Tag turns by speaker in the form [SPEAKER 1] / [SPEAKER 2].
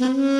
[SPEAKER 1] Mm-hmm.